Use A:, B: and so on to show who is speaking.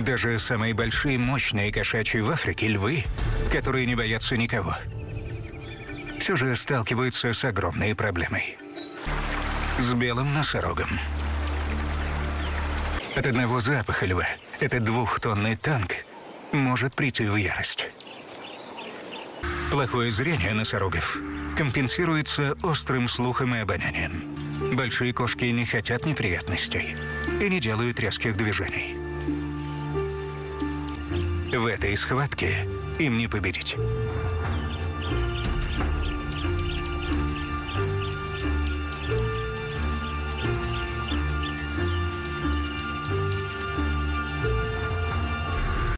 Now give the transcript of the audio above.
A: Даже самые большие мощные кошачьи в Африке львы, которые не боятся никого, все же сталкиваются с огромной проблемой. С белым носорогом. От одного запаха льва этот двухтонный танк может прийти в ярость. Плохое зрение носорогов компенсируется острым слухом и обонянием. Большие кошки не хотят неприятностей и не делают резких движений. В этой схватке им не победить.